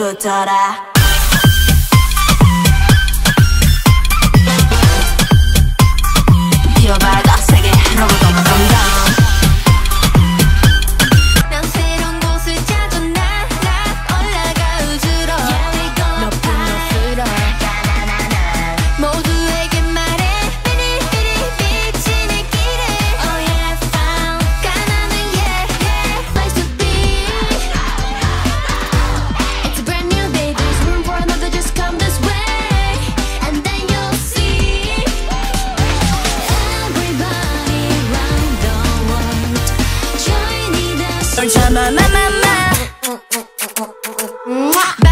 좋더라. Bitch, I'm na na na.